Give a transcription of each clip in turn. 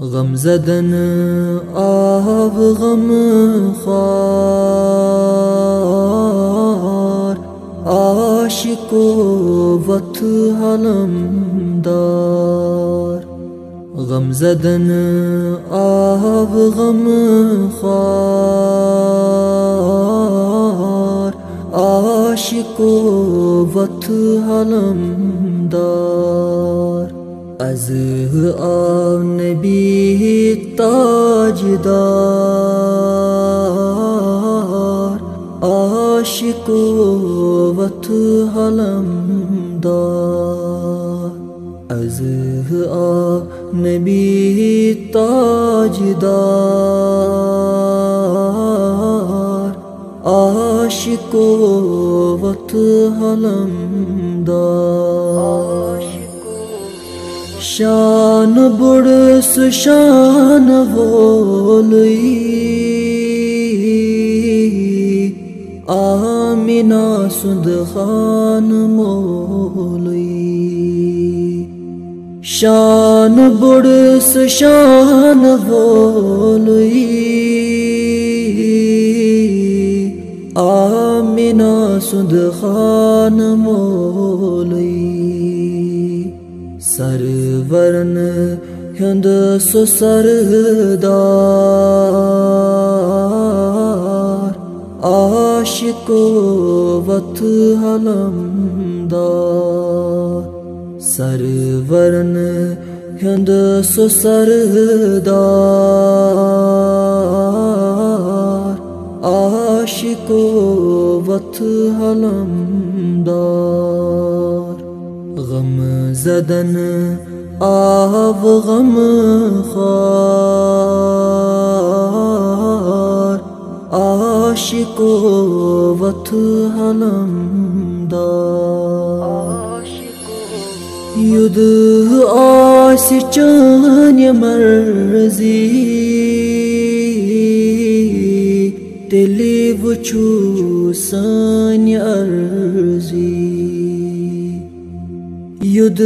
Gamzeden ah gamı khar Aşık o vat halamdar Gamzeden ah gamı khar Aşık o vat halamdar خار عاشق و وط حلم دار از آن نبی تاجدار عاشق و وط حلم دار از آن نبی تاجدار عاشق و وط حلم دار शान बुड़ सुशान बोलई। आमिना सुद खान मोलई। शान बुड़ सुशान बोलई। आमिना सुद खान मोलई। sarı varını Yönde su sarı dar Aşık ovatı halamdar Sarı varını Yönde su sarı dar Aşık ovatı halamdar غم زدن آب غم خار عاشق و وط حلم دار يد آس چان مرزي تلي وچو سان ارزي युद्ध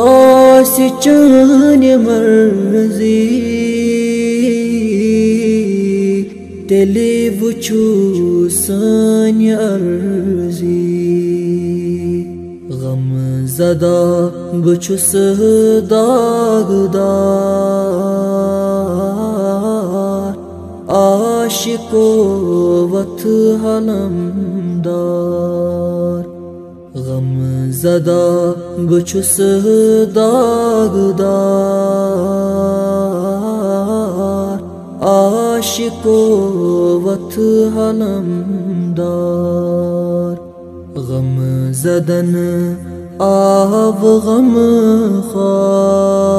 आसिचान्य मर्जी तेले वुचु सान्य अर्जी गम zada buçu dağdar Aşık o vatı halamdar. Gam zada Bıçısı dağdar Aşık o vatı hanımdar. Gamı zadanı av gamı khar.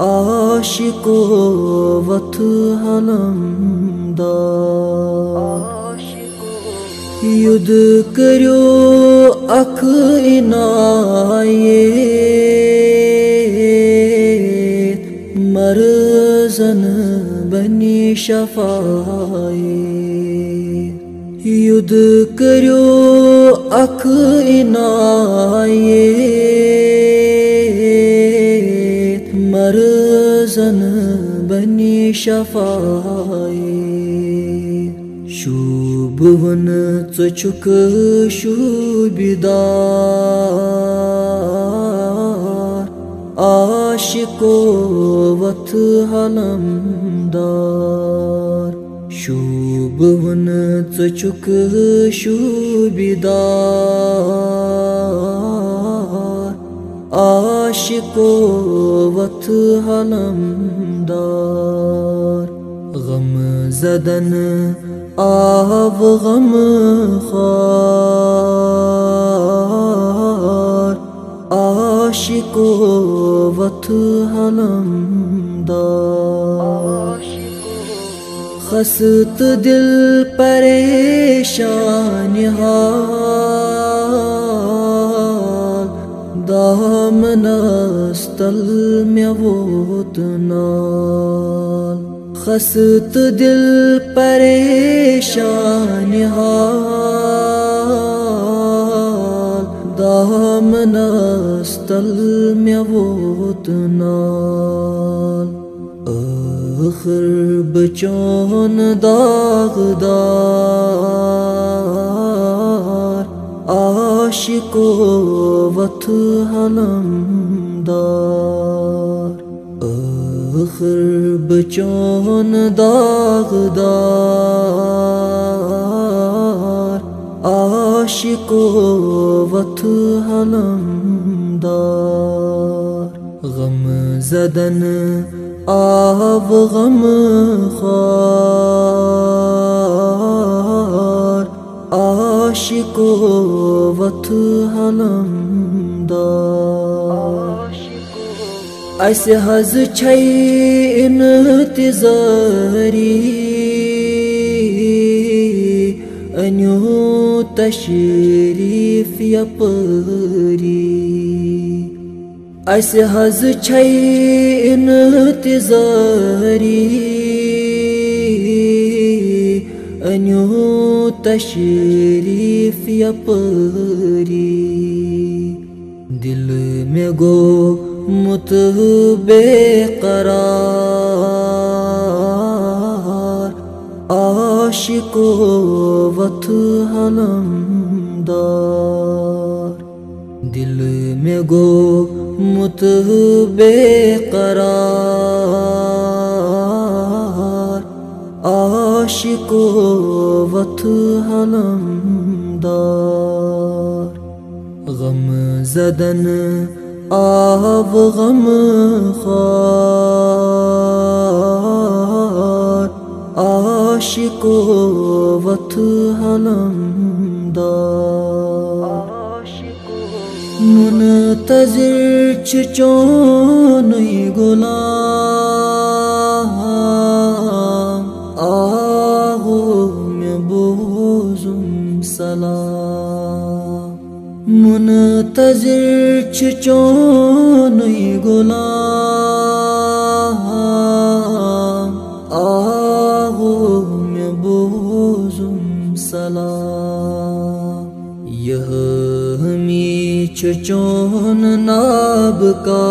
Aşık o vatı hanımdar. युद्ध करो अख इनाये मरजन बनी शफाए युद्ध करो अख इनाये मरजन बनी शफाए शुभवन चुक शुबिदार आशिको वथ हलमदार। शुभवन चुक शुबिदार आशिको वथ हलमदार गम زدن آب غم خار عاشق و حلم دار. خست دل پریشان حال دامن استل میوت نال خست دل پریشان حال دامن استل مې ووتنال اخر بچون داغدار عاشق وت Hayatı hanımdar Ahır bıçağın dağdar Aşık o vatı hanımdar Gım zeden av gım khar Aşık o vatı hanımdar असे हज इंतजारी अनु तशरीफ़ यपरी असे हज इंतजारी अनु तशरीफ़ यपरी दिल में गो मुत बेकरार को वत हलमदार दिल में गो मुत बेकरार को वत हलमदार زدن آب غم خار عاشق وت حلم دار منتظر چچونی çiçeği gulam. Ahum bozum salam. Yah mi çiçeğin nabkar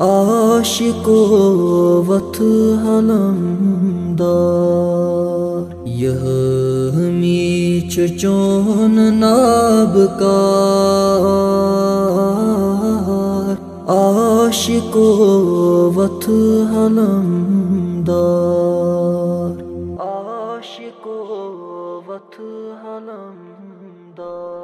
aşık o vat यह मीच चोन नाब का आशिको वथ हलमदार आशिको वथ हलमदार